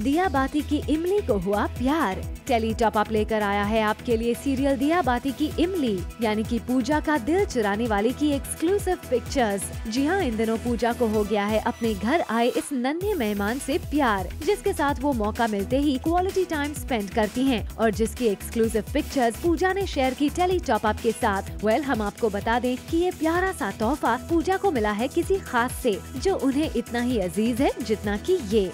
दिया बाती की इमली को हुआ प्यार। टेली टॉप अप लेकर आया है आपके लिए सीरियल दिया बाती की इमली, यानी कि पूजा का दिल चुराने वाली की एक्सक्लूसिव पिक्चर्स जी हाँ इन दिनों पूजा को हो गया है अपने घर आए इस नन्हे मेहमान से प्यार, जिसके साथ वो मौका मिलते ही क्वालिटी टाइम स्पेंड करती हैं, और जिसकी एक्सक्लूसिव पिक्चर्स पूजा ने शेयर की टेली टॉप अप के साथ। वेल हम आपको बता दें कि ये प्यारा सा तोहफा पूजा को मिला है किसी खास से, जो उन्हें इतना ही अज़ीज़ है जितना कि ये।